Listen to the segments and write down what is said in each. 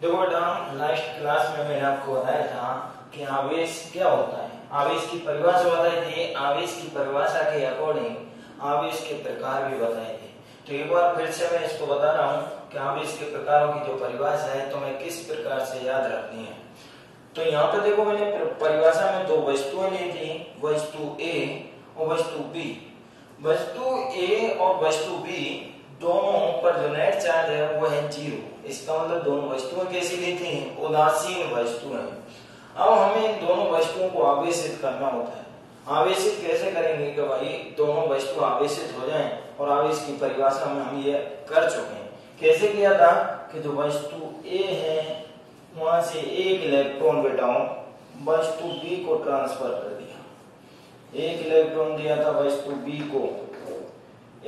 देखो बेटा, last class में मैंने आपको बताया था कि आवेश क्या होता है। आवेश की परिभाषा बताई थी, आवेश की परिभाषा के अकॉर्डिंग आवेश के प्रकार भी बताए थे। तो एक बार फिर से मैं इसको बता रहा हूँ कि आवेश के प्रकारों की जो परिभाषा है तो मैं किस प्रकार से याद रखनी है। तो यहाँ पे देखो मैंने परिभाषा में दो वस्तुएँ ली थी, वस्तु ए और वस्तु बी। वस्तु ए और वस्तु बी दोनों पर जो नेट चार्ज है, वो है ज़ीरो। इसका मतलब दोनों वस्तुएँ कैसी ली थी? उदासीन वस्तुएँ। अब हमें इन दोनों वस्तुओं को आवेशित करना होता है। आवेशित कैसे करेंगे कि भाई, दोनों वस्तु आवेशित हो जाएँ और आवेश की परिभाषा में हम ये कर चुके हैं। कैसे किया था कि जो वस्तु ए है, वहाँ से एक इलेक्ट्रॉन बेटाओ वस्तु बी को ट्रांसफ़र कर दिया। एक इलेक्ट्रॉन दिया था वस्तु बी को।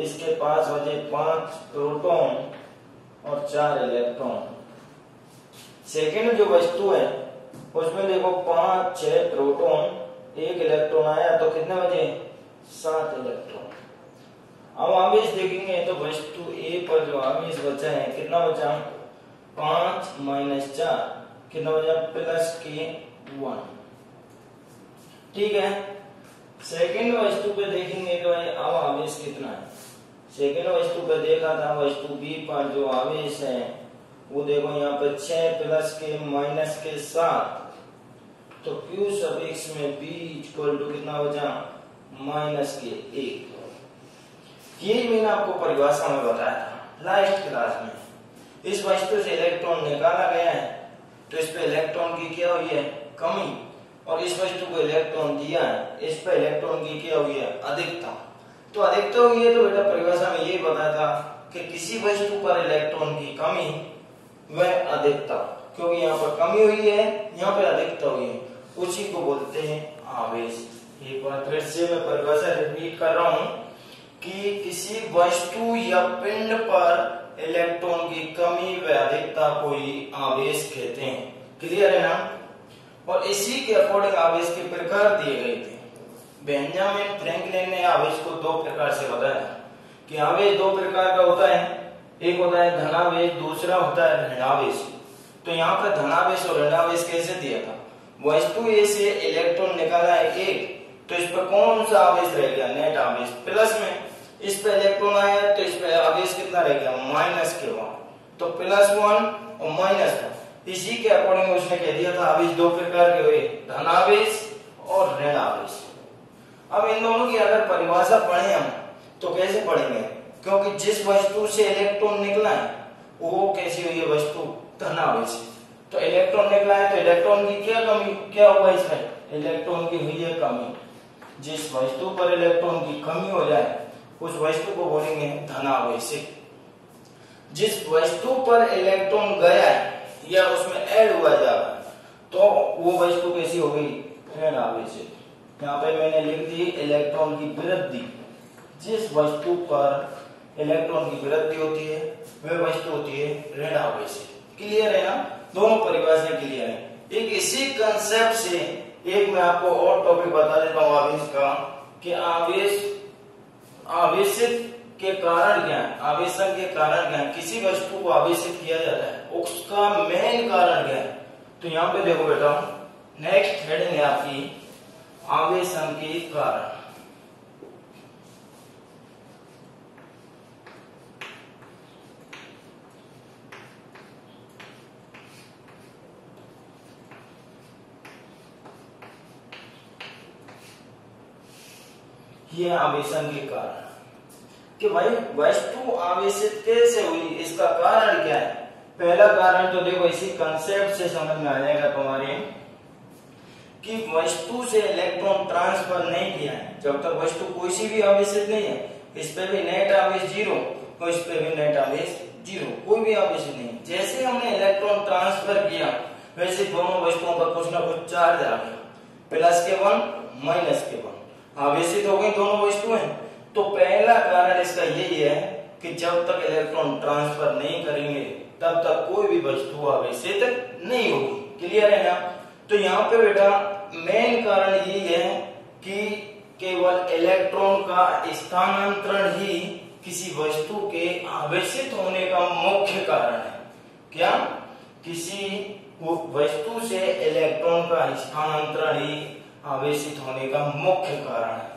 इसके पास बचे पाँच प्रोटॉन और चार इलेक्ट्रॉन। सेकेंड जो वस्तु है, उसमें देखो पाँच, छह प्रोटॉन, एक इलेक्ट्रॉन आया तो कितने बजे? सात इलेक्ट्रॉन। अब आवेश देखेंगे तो वस्तु ए पर जो आवेश बचा है, कितना बचा? पाँच माइनस चार, कितना बचा? प्लस के वन। ठीक है? सेकेंड वस्तु पे देखेंगे तो अब आवेश कितना है? सेकेंड वस्तु पे देखा था, वस्तु बी पर जो आवेश है, वो देखो यहाँ पे छह प्लस के माइनस के सात तो Q सब x में B इक्वल टू कितना बचा माइनस के एक ये मैंने आपको परिभाषा में बताया था लास्ट क्लास में। इस वस्तु से इलेक्ट्रॉन निकाला गया है तो इस पे इलेक्ट्रॉन की क्या हुई है, कमी। और इस वस्तु को इलेक्ट्रॉन दिया है, इस पे इलेक्ट्रॉन की क्या हुई है अधिकता तो अधिकता हुई है तो बेटा परिभाषा में यही बताया था कि किसी वस्तु पर इलेक्ट्रॉन की कमी वह अधिकता क्योंकि यहाँ पर कमी हुई है, यहाँ पर अधिकता हुई है। उसी को बोलते हैं आवेश। एक बार फिर से मैं परिभाषा रिपीट कर रहा हूँ कि किसी वस्तु या पिंड पर इलेक्ट्रॉन की कमी व अधिकता को ही आवेश कहते हैं। क्लियर है ना? और इसी के अकॉर्डिंग आवेश के प्रकार दिए गए थे। बेंजामिन फ्रैंकलिन ने आवेश को दो प्रकार से बताया कि आवेश दो प्रकार का होता है। एक होता है धनावेश, दूसरा होता है ऋणावेश। तो यहाँ पर धनावेश और ऋणावेश कैसे दिया था? वस्तु ए से इलेक्ट्रॉन निकाला है एक तो इस पर कौन सा आवेश रह गया? नेट आवेश। प्लस में इस पर इलेक्ट्रॉन आया तो इस पर आवेश कितना रह गया? माइनस के वन। तो प्लस वन और माइनस वन इसी के अकॉर्डिंग उसने कह दिया था, आवेश दो प्रकार के हुए। धनावेश और ऋण आवेश अब इन दोनों की अगर परिभाषा पढ़े हम तो कैसे पढ़ेंगे? क्योंकि जिस वस्तु से इलेक्ट्रॉन निकला है, वो कैसी हुई वस्तु? धनावेश तो इलेक्ट्रॉन निकला है तो इलेक्ट्रॉन की क्या कमी? क्या हुआ इसमें? इलेक्ट्रॉन की हुई है कमी। जिस वस्तु पर इलेक्ट्रॉन की कमी हो जाए, उस वस्तु को बोलेंगे धनावेशिक जिस वस्तु पर इलेक्ट्रॉन गया है, या उसमें ऐड हुआ जा रहा है तो वो वस्तु कैसी हो गई? ऋण आवेशित यहाँ पे मैंने लिख दी इलेक्ट्रॉन की वृद्धि। जिस वस्तु पर इलेक्ट्रॉन की वृद्धि होती है, वह वस्तु होती है ऋण आवेश क्लियर है ना? दोनों परिभाषा क्लियर है। एक इसी कंसेप्ट से एक मैं आपको और टॉपिक बता देता हूँ आवेश का कि आवेश, आवेशित के कारण क्या है आवेशन के कारण क्या है किसी वस्तु को आवेशित किया जाता है, उसका मेन कारण क्या है तो यहाँ पे देखो बेटा नेक्स्ट हेडिंग है आपकी आवेशन के कारण ये आवेशन के कारण कि भाई, वस्तु आवेशित कैसे हुई, इसका कारण क्या है? पहला कारण तो देखो, इसी कंसेप्ट से समझ में आ जाएगा तुम्हारे। कि वस्तु से इलेक्ट्रॉन ट्रांसफ़र नहीं किया है। जब तक वस्तु कोई सी भी आवेशित नहीं है, इस पे भी नेट आवेश ज़ीरो तो इस पे भी नेट आवेश ज़ीरो कोई भी आवेशित नहीं जैसे हमने इलेक्ट्रॉन ट्रांसफ़र किया, वैसे दोनों वस्तुओं पर कुछ ना कुछ चार्ज आ गया। प्लस के वन माइनस के वन आवेशित हो गई दोनों वस्तुएँ। तो पहला कारण इसका यही है कि जब तक इलेक्ट्रॉन ट्रांसफ़र नहीं करेंगे, तब तक कोई भी वस्तु आवेशित नहीं होगी। क्लियर है ना? तो यहाँ पे बेटा मेन कारण ये है कि केवल इलेक्ट्रॉन का स्थानांतरण ही किसी वस्तु के आवेशित होने का मुख्य कारण है। क्या? किसी वस्तु से इलेक्ट्रॉन का स्थानांतरण ही आवेशित होने का मुख्य कारण है।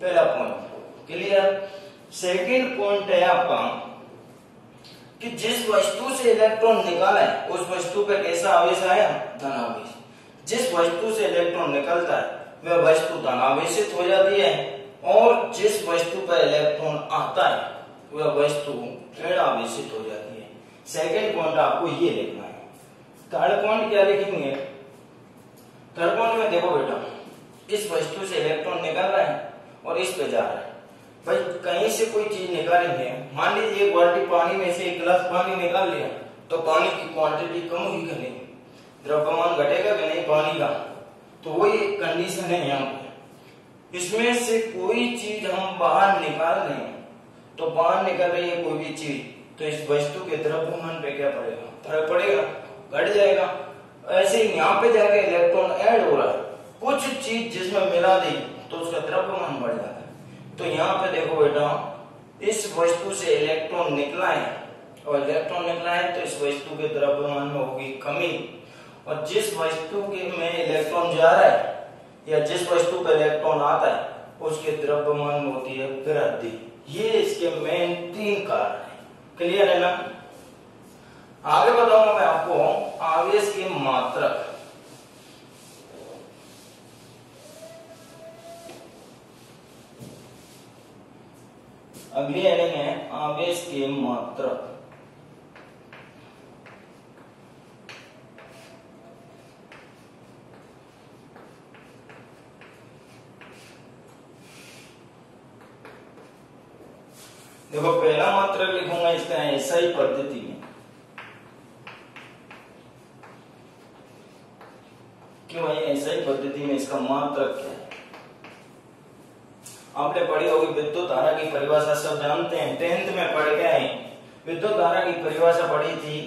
पहला पॉइंट क्लियर सेकेंड पॉइंट है आपका कि जिस वस्तु से इलेक्ट्रॉन निकाला है, उस वस्तु पर कैसा आवेश आया? धन आवेश जिस वस्तु से इलेक्ट्रॉन निकलता है, वह वस्तु धनावेशित हो जाती है। और जिस वस्तु पर इलेक्ट्रॉन आता है, वह वस्तु हो जाती है। सेकेंड पॉइंट आपको ये लिखना है। थर्ड पॉइंट क्या लिखेंगे? थर्ड पॉइंट में देखो बेटा, इस वस्तु से इलेक्ट्रॉन निकल रहा है और इस पे जा रहा है। भाई, कहीं से कोई चीज़ निकालेंगे, मान लीजिए एक बाल्टी पानी में से एक गिलास पानी निकाल लिया तो पानी की क्वांटिटी कम हुई कि नहीं? द्रव्यमान घटेगा कि नहीं पानी का तो वही कंडीशन है यहाँ पे। इसमें से कोई चीज़ हम बाहर निकाल रहे हैं तो बाहर निकल रही है कोई भी चीज़ तो इस वस्तु के द्रव्यमान पे क्या पड़ेगा? फ़र्क पड़ेगा, घट जाएगा। ऐसे ही यहाँ पे जाके इलेक्ट्रॉन ऐड हो रहा है। कुछ चीज़ जिसमें मिला दी तो उसका द्रव्यमान बढ़ जाता है। तो यहाँ पे देखो बेटा, इस वस्तु से इलेक्ट्रॉन निकला है, और इलेक्ट्रॉन निकला है तो इस वस्तु के द्रव्यमान में होगी कमी। और जिस वस्तु के में इलेक्ट्रॉन जा रहा है, या जिस वस्तु पर इलेक्ट्रॉन आता है, उसके द्रव्यमान में होती है वृद्धि। ये इसके मेन तीन कारण है। क्लियर है ना? आगे बताऊँगा मैं आपको आवेश की मात्रक अगली हेडिंग है आवेश के मात्रक देखो, पहला मात्रक लिखूँगा इसका ऐसा ही पद्धति में। क्यों है ऐसा ही पद्धति में इसका मात्र क्या है? आपने पढ़ी होगी, विद्युत धारा की परिभाषा सब जानते हैं, टेंथ में पढ़ के आए विद्युत धारा की परिभाषा पढ़ी थी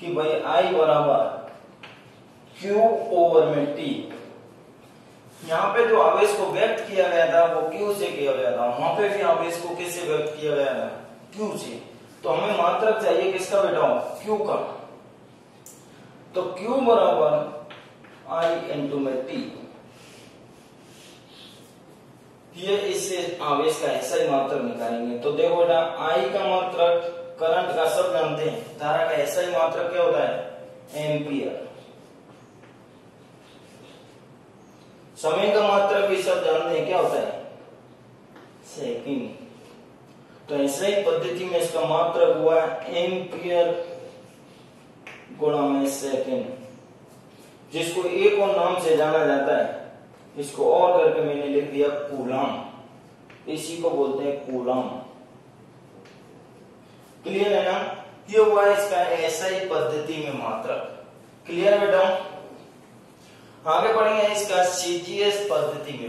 कि भाई आई बराबर क्यू ओवर में टी यहाँ पे जो आवेश को व्यक्त किया गया था, वो क्यू से किया गया था? वहाँ पे भी आवेश को किससे व्यक्त किया गया था? क्यू से? तो हमें मात्रक चाहिए किसका बेटा क्यू का? तो क्यू बराबर? आई इंटू में टी ये इससे आवेश का ऐसा ही मात्रक निकालेंगे। तो देखो बेटा आई का मात्रक करंट का सब जानते हैं। धारा का ऐसा ही मात्रक क्या होता है? एम्पियर समय का मात्रक भी सब जानते हैं, क्या होता है? सेकंड तो ऐसे ही पद्धति में इसका मात्रक हुआ एम्पियर गुणा में सेकंड जिसको एक और नाम से जाना जाता है, इसको और करके मैंने लिख दिया कूलाम. इसी को बोलते हैं कूलाम. क्लियर है ना? ये हुआ इसका ऐसा ही पद्धति में मात्रक क्लियर बेटा? आगे बढ़ेंगे इसका सीजीएस पद्धति में